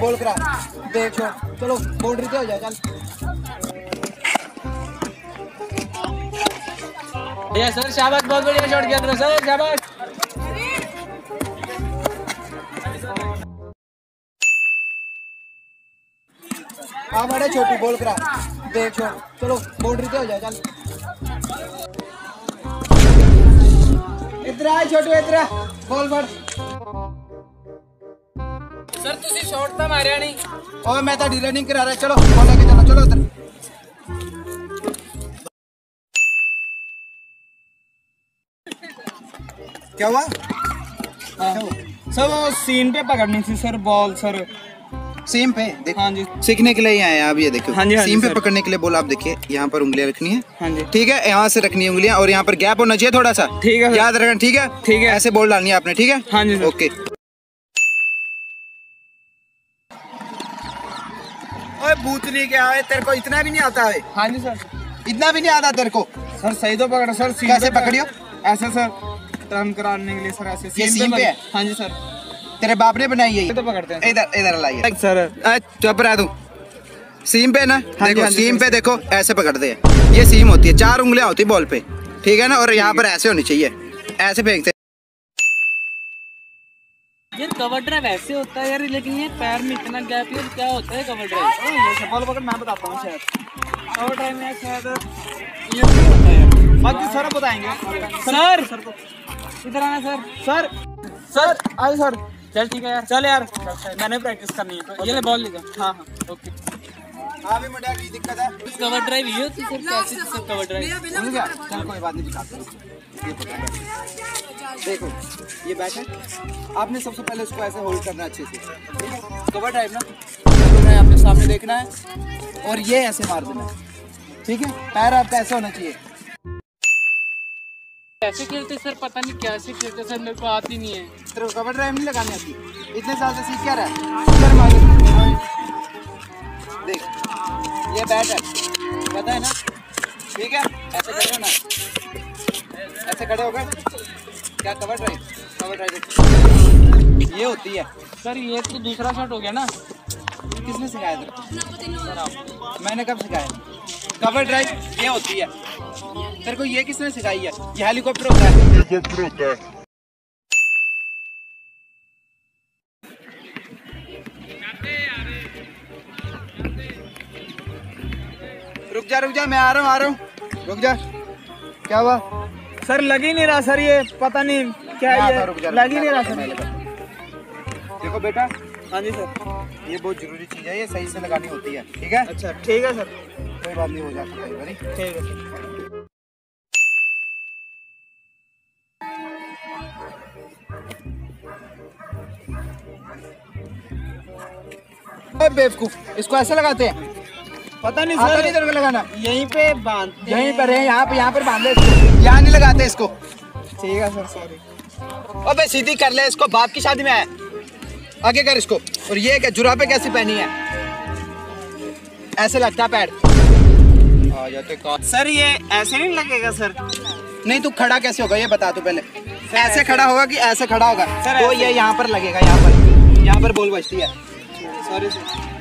बोल करा। देख छोड़ चलो बाउंड्री पे हो जाए चल। बढ़िया सर शाबाश बहुत बढ़िया शॉट किया तुमने। सर शाबाश। हाँ बड़े छोटू बोल करा। देख छोड़ चलो बाउंड्री पे हो जाए चल। इधर आ छोटू इधर आ। बॉल फड़ सर ਤੁਸੀਂ ਸ਼ਾਟ ਤਾਂ ਮਾਰਿਆ ਨਹੀਂ और मैं तो रनिंग करा रहा चलो बॉल लेके चलो चलो उधर क्या हुआ सर वो सीन पे पकड़नी थी सर बॉल सर सीम पे देखो हाँ जी सीखने के लिए ही आए हैं आप ये देखो हाँ जी, हाँ जी, सीम पे सर। पकड़ने के लिए बोला आप देखिए यहाँ पर उंगलियां रखनी है हाँ जी ठीक है यहाँ से रखनी है उंगलियां और यहाँ पर गैप होना चाहिए थोड़ा सा ठीक है सर। याद रखना ठीक है ठीक है। ऐसे बॉल डालनी है आपने ठीक है हाँ जी, सर। ओके ओए भूतनी क्या है तेरे को इतना भी नहीं आता है। हाँ जी सर। इतना भी नहीं आता तेरे को? सर सही तो पकड़ सर सीन कैसे पकड़ियो? ऐसे सर टर्न कराने के लिए सर ऐसे ये सीन पे है? हाँ जी सर। तेरे बाप ने बनाई है तो पकड़ते हैं। इधर इधर लाइए सर चुप रह तू। सीम पे ना? हाँ देखो हाँ सीम पे देखो ऐसे पकड़ते हैं। ये सीम होती है चार उंगलियाँ होती है बॉल पे। ठीक है ना? और यहाँ पर ऐसे होनी चाहिए। ऐसे फेंकते हैं। ये कवर ड्राइव ऐसे होता है यार लेकिन ये पैर में इतना गैप है क्या होता है कवर ड्राइव बॉल पकड़ मैं बताता हूँ शायद। कवर ड्राइव में शायद ये होता है बाकी सर बताएँगे। सर सर को इधर आना सर सर। सर आज सर। चल ठीक है। यार। चल यार मैंने प्रैक्टिस करनी है। तो ये ले बॉल लेगा हाँ हाँ। ओके हाँ भी मुंडिया की दिक्कत है। कवर ड्राइव ये होती है सर कैसे कवर ड्राइव चल कोई बात नहीं दिखाते हैं। ये। देखो ये है। आपने सबसे पहले उसको ऐसे होल्ड करना है अच्छे से। ठीक है? कवर ड्राइव ना? ड्राइव अपने सामने देखना है और ये ऐसे मार देना। है ठीक है? पैर आपका ऐसा होना चाहिए। कैसे खेलते सर? पता नहीं कैसे खेलते सर मेरे को आती नहीं है। तेरे को कवर ड्राइव नहीं लगानी आती? इतने साल से सीख क्या रहा है? देख ये बैट है। पता है ना? ठीक है? ऐसे खड़े हो ना ऐसे खड़े हो गए क्या कवर ड्राइव कवर ड्राइव ये होती है। सर ये तो दूसरा शॉट हो गया ना। किसने सिखाया तेरे मैंने कब सिखाया? कवर ड्राइव ये होती है। तेरे को ये किसने सिखाई है? ये हेलीकॉप्टर होता है। हेलीकॉप्टर होता है। रुक जा रुक जा मैं आ रहा हूँ आ रहा हूँ। रुक जा। क्या हुआ? सर लग ही नहीं रहा सर ये पता नहीं क्या है ये लग ही नहीं रहा सर। देखो बेटा हाँ जी सर। ये बहुत ज़रूरी चीज़ है ये सही से लगानी होती है ठीक है? अच्छा ठीक है सर। कोई बात नहीं हो जाता ठीक है सर। बेवकूफ़ इसको ऐसे लगाते हैं? पता नहीं सर। को लगाना। यहीं पे बांधते यहीं पर है यहाँ पे यहाँ पर बाँध। ले यहाँ नहीं लगाते इसको। ठीक है सर सॉरी अबे सीधी कर ले इसको बाप की शादी में आया। आगे कर इसको। और ये क्या जुराबे कैसी पहनी है? ऐसे लगता है पैर। आ जाते का सर ये ऐसे नहीं लगेगा सर। नहीं तू खड़ा कैसे होगा ये बता तू पहले। ऐसे खड़ा होगा कि ऐसे खड़ा होगा? सर, तो ये यहाँ पर लगेगा यहाँ पर। यहाँ पर बोल बजती है सॉरी सर।